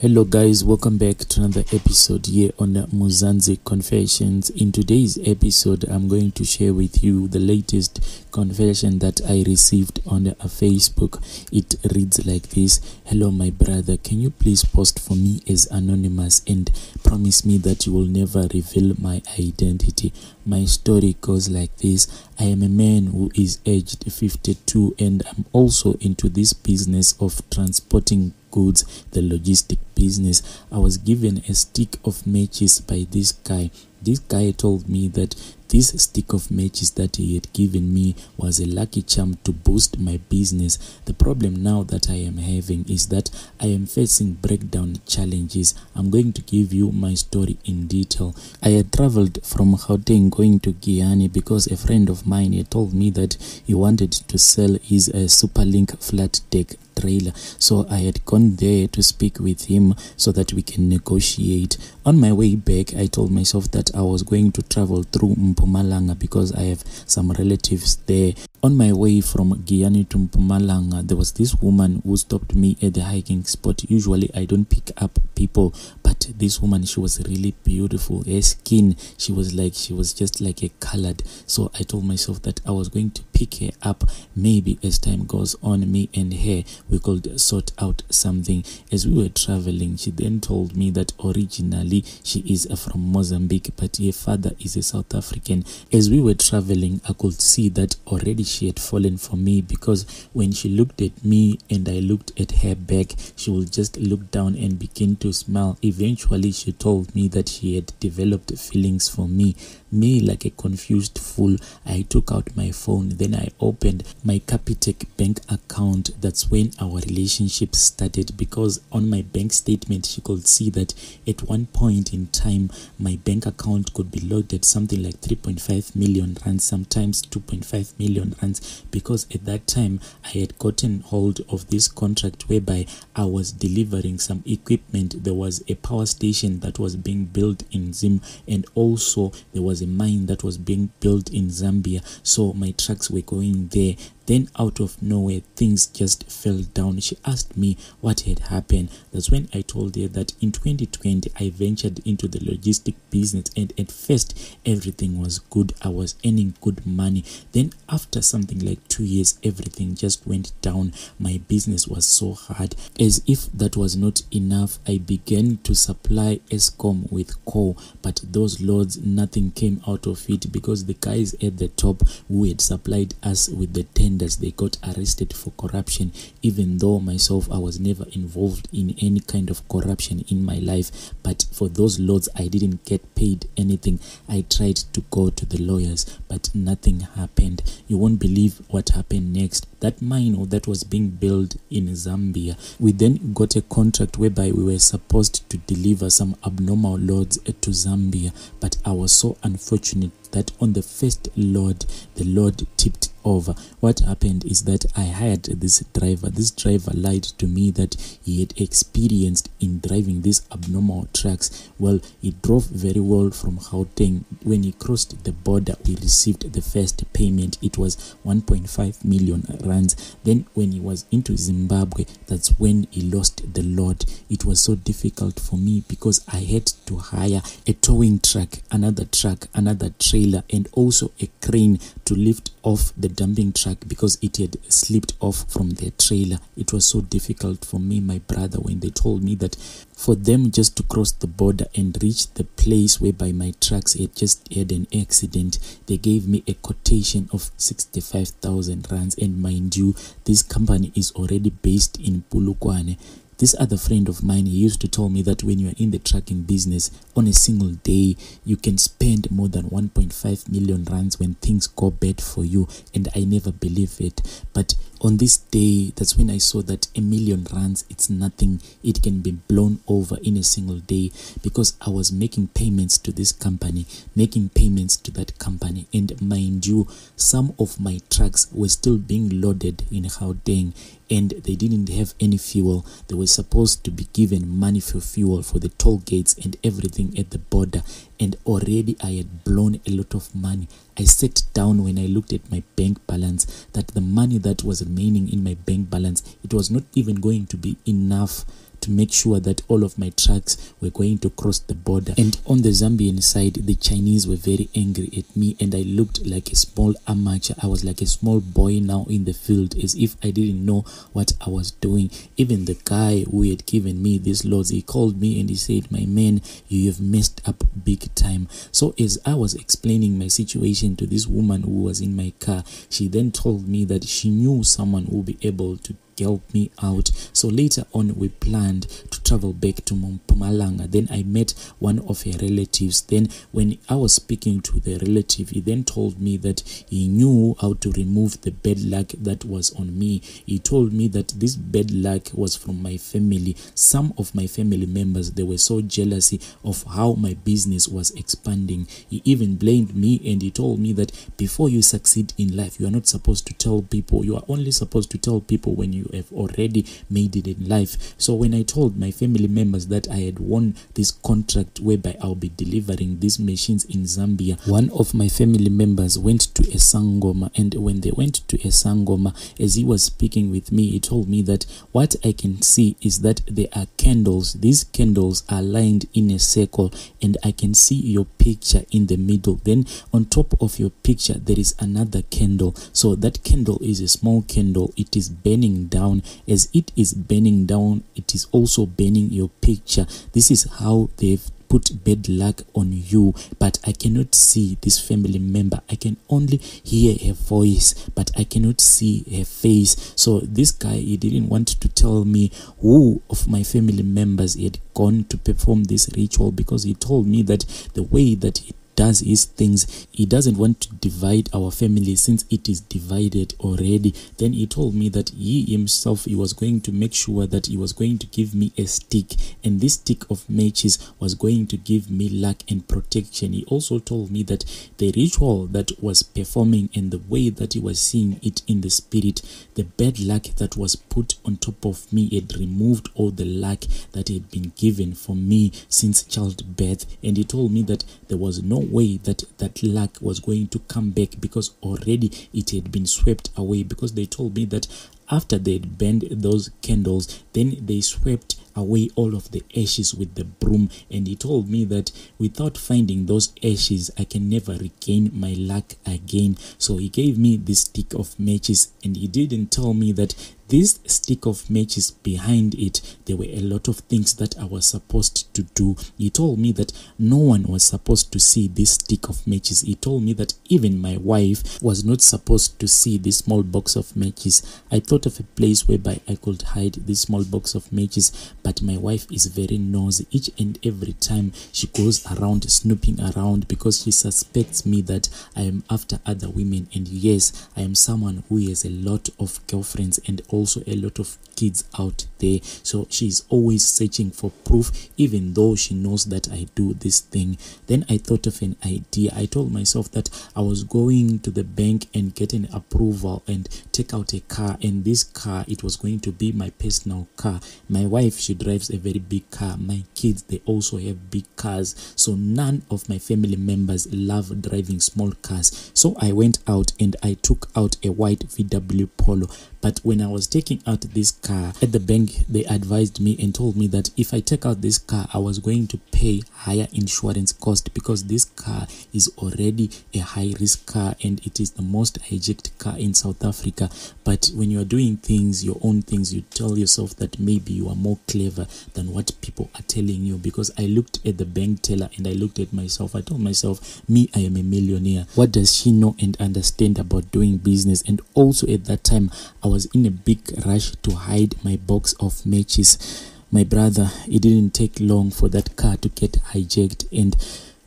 Hello, guys, welcome back to another episode here on Mzansi Confessions. In today's episode, I'm going to share with you the latest confession that I received on Facebook. It reads like this Hello, my brother, can you please post for me as anonymous and promise me that you will never reveal my identity? My story goes like this I am a man who is aged 52 and I'm also into this business of transporting goods, the logistic business. I was given a stick of matches by this guy. This guy told me that this stick of matches that he had given me was a lucky charm to boost my business. The problem now that I am having is that I am facing breakdown challenges. I'm going to give you my story in detail. I had traveled from Gauteng going to Giyani because a friend of mine had told me that he wanted to sell his uh, Superlink flat deck trailer. So I had gone there to speak with him so that we can negotiate. On my way back, I told myself that I was going to travel through Mpumalanga because I have some relatives there. On my way from Giyani to Mpumalanga, there was this woman who stopped me at the hiking spot. Usually, I don't pick up people, but this woman, she was really beautiful. Her skin, she was like, she was just like a colored. So I told myself that I was going to pick her up. Maybe as time goes on, me and her, we could sort out something. As we were traveling, she then told me that originally she is from Mozambique, but her father is a South African. As we were traveling, I could see that already she had fallen for me because when she looked at me and I looked at her back, she would just look down and begin to smile. Eventually, she told me that she had developed feelings for me. Me, like a confused fool, I took out my phone, then I opened my Capitec bank account. That's when our relationship started because on my bank statement, she could see that at one point in time, my bank account could be logged at something like 3.5 million rand, sometimes 2.5 million rands, because at that time I had gotten hold of this contract whereby I was delivering some equipment. There was a power station that was being built in Zim, and also there was a mine that was being built in Zambia. So my trucks were going there. Then, out of nowhere, things just fell down. She asked me what had happened. That's when I told her that in 2020 I ventured into the logistic business, and at first everything was good. I was earning good money. Then, after something like two years, everything just went down. My business was so hard. As if that was not enough, I began to supply Eskom with coal, but those loads, nothing came out of it because the guys at the top who had supplied us with the 10 defenders they got arrested for corruption even though myself i was never involved in any kind of corruption in my life. But for those loads i didn't get paid anything. I tried to go to the lawyers but nothing happened. You won't believe what happened next. That mine that was being built in zambia we then got a contract whereby we were supposed to deliver some abnormal loads to zambia but i was so unfortunate that on the first load the load tipped over. What happened is that i hired this driver. This driver lied to me that he had experienced in driving these abnormal trucks. Well he drove very well from Gauteng. When he crossed the border we received the first payment. It was 1.5 million rands. Then when he was into zimbabwe that's when he lost the load. It was so difficult for me because i had to hire a towing truck another truck another trailer and also a crane to lift off the dumping truck because it had slipped off from their trailer. It was so difficult for me, my brother, when they told me that for them just to cross the border and reach the place whereby my trucks had just had an accident, they gave me a quotation of 65,000 rands. And mind you, this company is already based in Polokwane. This other friend of mine, he used to tell me that when you are in the trucking business, on a single day, you can spend more than 1.5 million rands when things go bad for you. And I never believe it. But on this day, that's when I saw that a million rands, it's nothing. It can be blown over in a single day because I was making payments to this company, making payments to that company. And mind you, some of my trucks were still being loaded in Gauteng and they didn't have any fuel. They were supposed to be given money for fuel for the toll gates and everything at the border. And already I had blown a lot of money. I sat down when I looked at my bank balance that the money that was remaining in my bank balance, it was not even going to be enough to make sure that all of my trucks were going to cross the border. And on the Zambian side, the Chinese were very angry at me and I looked like a small amateur. I was like a small boy now in the field as if I didn't know what I was doing. Even the guy who had given me these laws, he called me and he said, My man, you have messed up big time. So as I was explaining my situation to this woman who was in my car, she then told me that she knew someone who would be able to help me out. So later on, we planned to travel back to Mpumalanga. Then I met one of her relatives. Then, when I was speaking to the relative, he then told me that he knew how to remove the bad luck that was on me. He told me that this bad luck was from my family. Some of my family members they were so jealousy of how my business was expanding. He even blamed me and he told me that before you succeed in life, you are not supposed to tell people. You are only supposed to tell people when you have already made it in life. So when I told my family members that I had won this contract whereby I'll be delivering these machines in Zambia, one of my family members went to Esangoma and when they went to Esangoma, as he was speaking with me, he told me that what I can see is that there are candles. These candles are lined in a circle and I can see your picture in the middle. Then on top of your picture, there is another candle. So that candle is a small candle. It is burning down. As it is burning down, it is also burning your picture. This is how they've put bad luck on you but i cannot see this family member i can only hear her voice but i cannot see her face so this guy he didn't want to tell me who of my family members had gone to perform this ritual because he told me that the way that he does his things. He doesn't want to divide our family since it is divided already. Then he told me that he himself he was going to make sure that he was going to give me a stick. And this stick of matches was going to give me luck and protection. He also told me that the ritual that was performing and the way that he was seeing it in the spirit the bad luck that was put on top of me had removed all the luck that had been given for me since childbirth. And he told me that there was no way that that luck was going to come back because already it had been swept away because they told me that after they had burned those candles then they swept away all of the ashes with the broom. And he told me that without finding those ashes i can never regain my luck again. So he gave me this stick of matches and he didn't tell me that this stick of matches behind it there were a lot of things that i was supposed to do. He told me that no one was supposed to see this stick of matches. He told me that even my wife was not supposed to see this small box of matches. I thought of a place whereby i could hide this small box of matches but my wife is very nosy. Each and every time she goes around snooping around because she suspects me that i am after other women. And yes i am someone who has a lot of girlfriends and also a lot of kids out there. So she's always searching for proof even though she knows that i do this thing. Then i thought of an idea. I told myself that i was going to the bank and get an approval and take out a car and this car it was going to be my personal car. My wife she drives a very big car. My kids they also have big cars. So none of my family members love driving small cars. So i went out and i took out a white vw polo. But when i was taking out this car at the bank they advised me and told me that if i take out this car i was going to pay higher insurance cost because this car is already a high risk car and it is the most hijacked car in south africa. But when you are doing things your own things you tell yourself that maybe you are more clever than what people are telling you. Because i looked at the bank teller and i looked at myself. I told myself me i am a millionaire. What does she know and understand about doing business? And also at that time i was in a big rush to hide my box of matches. My brother it didn't take long for that car to get hijacked and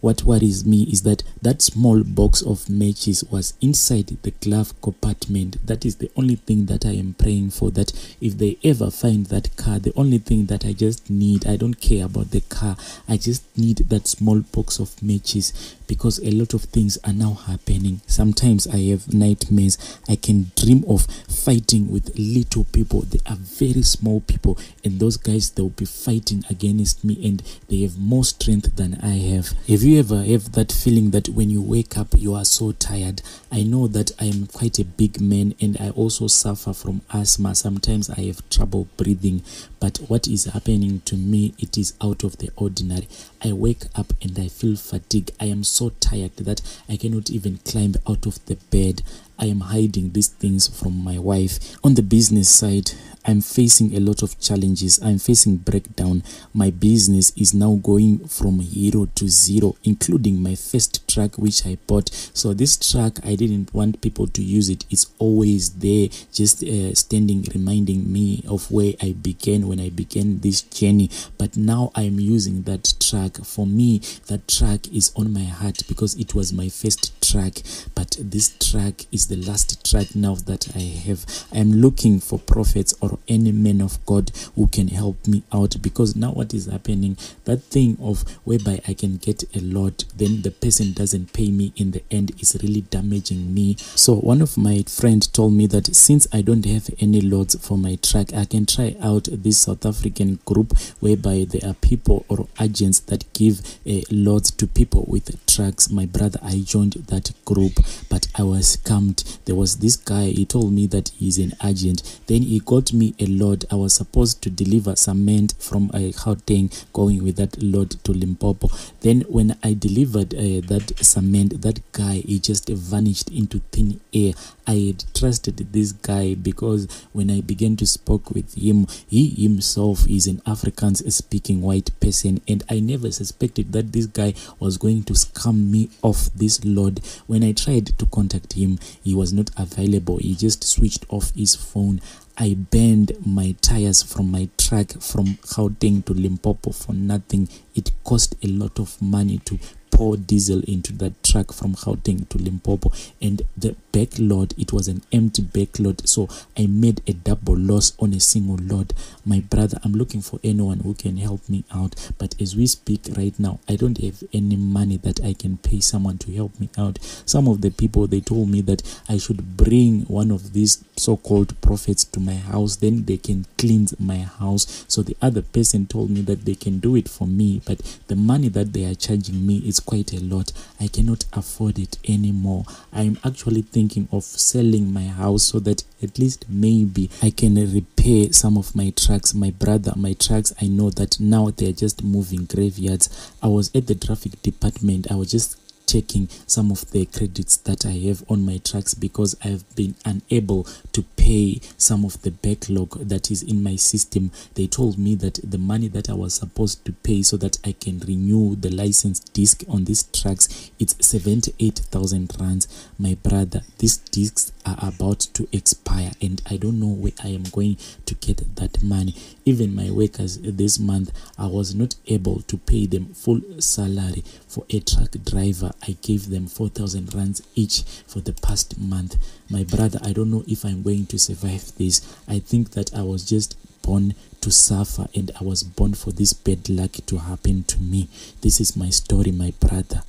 what worries me is that that small box of matches was inside the glove compartment. That is the only thing that i am praying for that if they ever find that car the only thing that i just need i don't care about the car i just need that small box of matches because a lot of things are now happening. Sometimes i have nightmares. I can dream of fighting with little people. They are very small people and those guys they will be fighting against me and they have more strength than i have. Have you ever have that feeling that when you wake up you are so tired? I know that I am quite a big man and I also suffer from asthma. Sometimes I have trouble breathing, but what is happening to me it is out of the ordinary. I wake up and I feel fatigue. I am so tired that I cannot even climb out of the bed. I am hiding these things from my wife. On the business side, I'm facing a lot of challenges. I'm facing breakdown. My business is now going from hero to zero, including my first truck which I bought. So this truck, I didn't want people to use it. It's always there, just uh, standing, reminding me of where I began when I began this journey. But now I'm using that truck. For me, that truck is on my heart because it was my first truck. But this truck is the last truck now that I have. I'm looking for prophets or any man of God who can help me out because now what is happening that thing of whereby I can get a lot then the person doesn't pay me in the end is really damaging me so one of my friend told me that since I don't have any loads for my truck I can try out this South African group whereby there are people or agents that give eh, a lot to people with trucks my brother I joined that group but I was scammed there was this guy he told me that he's an agent then he got me a load. I was supposed to deliver cement from a uh, Gauteng going with that load to Limpopo. Then when I delivered uh, that cement, that guy, he just vanished into thin air. I trusted this guy because when I began to spoke with him, he himself is an African speaking white person and I never suspected that this guy was going to scam me off this load. When I tried to contact him, he was not available. He just switched off his phone. I burned my tires from my truck from Gauteng to Limpopo for nothing. It cost a lot of money to pour diesel into that truck from Gauteng to Limpopo and the back load it was an empty back load so I made a double loss on a single load my brother I'm looking for anyone who can help me out but as we speak right now I don't have any money that I can pay someone to help me out. Some of the people they told me that I should bring one of these so-called prophets to my house then they can cleanse my house. So the other person told me that they can do it for me but the money that they are charging me is quite a lot. I cannot afford it anymore. I'm actually thinking of selling my house so that at least maybe I can repair some of my trucks. My brother, my trucks, I know that now they're just moving graveyards. I was at the traffic department. I was just checking some of the credits that I have on my tracks because I have been unable to pay some of the backlog that is in my system. They told me that the money that I was supposed to pay so that I can renew the license disc on these tracks it's 78,000 rands. My brother, these discs are about to expire and I don't know where I am going to get that money. Even my workers this month, I was not able to pay them full salary for a truck driver I gave them 4,000 rands each for the past month. My brother, I don't know if I'm going to survive this. I think that I was just born to suffer and I was born for this bad luck to happen to me. This is my story, my brother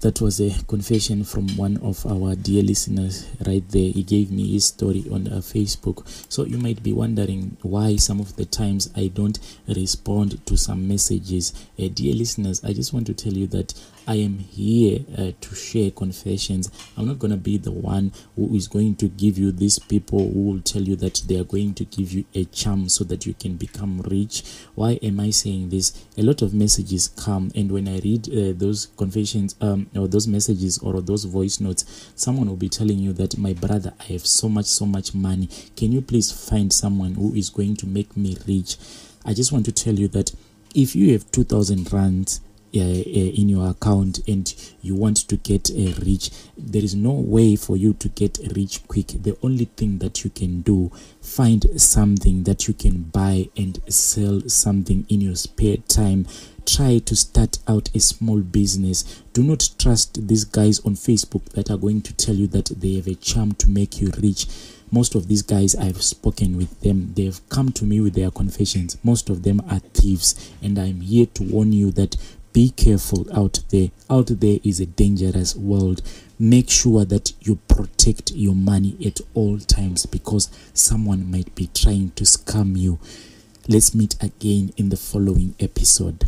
that was a confession from one of our dear listeners right there he gave me his story on uh, facebook so you might be wondering why some of the times i don't respond to some messages uh, dear listeners i just want to tell you that I am here uh, to share confessions. I'm not going to be the one who is going to give you these people who will tell you that they are going to give you a charm so that you can become rich. Why am I saying this? A lot of messages come, and when I read uh, those confessions um, or those messages or those voice notes, someone will be telling you that my brother, I have so much, so much money. Can you please find someone who is going to make me rich? I just want to tell you that if you have 2000 rands in your account and you want to get uh, rich there is no way for you to get rich quick. The only thing that you can do find something that you can buy and sell something in your spare time. Try to start out a small business. Do not trust these guys on facebook that are going to tell you that they have a charm to make you rich. Most of these guys i've spoken with them. They've come to me with their confessions. Most of them are thieves. And i'm here to warn you that be careful out there. Out there is a dangerous world. Make sure that you protect your money at all times because someone might be trying to scam you. Let's meet again in the following episode